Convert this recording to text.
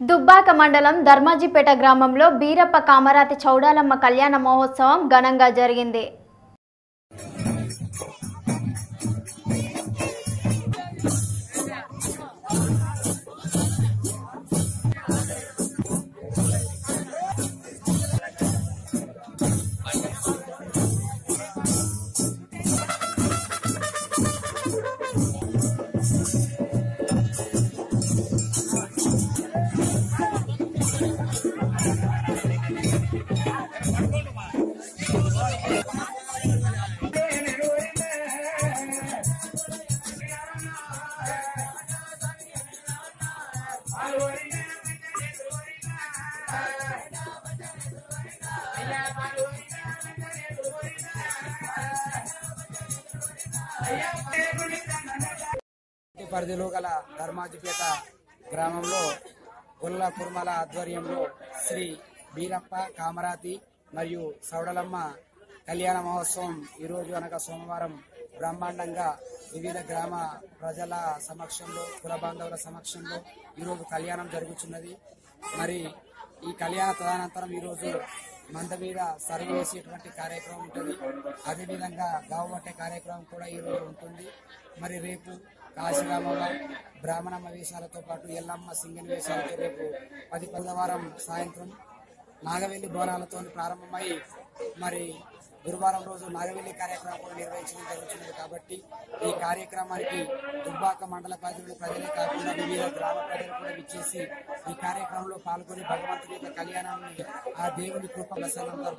దుబ్బాక మండలం ధర్మాజీపేట గ్రామంలో బీరప్ప కామరాతి చౌడాలమ్మ కళ్యాణ మహోత్సవం ఘనంగా జరిగింది. పరిధిలో గల ధర్మాజిపేట గ్రామంలో గొల్ల కుర్మల ఆధ్వర్యంలో శ్రీ బీరప్ప కామరాతి మరియు సౌడలమ్మ కళ్యాణ మహోత్సవం ఈరోజు అనగా సోమవారం బ్రహ్మాండంగా వివిధ గ్రామ ప్రజల సమక్షంలో కుల బాంధవుల సమక్షంలో ఈరోజు కళ్యాణం జరుగుతున్నది. మరి ఈ కళ్యాణ తదనంతరం ఈరోజు మంద మీద సర్వ్ చేసేటువంటి కార్యక్రమం ఉంటుంది. అదేవిధంగా గావబట్టే కార్యక్రమం కూడా ఈరోజు ఉంటుంది. మరి రేపు కాశీరామమ్మ బ్రాహ్మణమ్మ వేషాలతో పాటు ఎల్లమ్మ సింగన్ వేషాలతో రేపు పది పదవారం సాయంత్రం నాగవెల్లి బోనాలతో ప్రారంభమై మరి గురువారం రోజు నాగవెల్లి కార్యక్రమం కూడా నిర్వహించడం జరుగుతున్నది కాబట్టి ఈ కార్యక్రమానికి దుబ్బాక మండల ప్రజలు ప్రజలే కాకుండా వివిధ గ్రామ ప్రజలు కూడా విచ్చేసి ఈ కార్యక్రమంలో పాల్గొని భగవంతుడి యొక్క కళ్యాణాన్ని ఆ దేవుని కృప ప్రసన్నంగా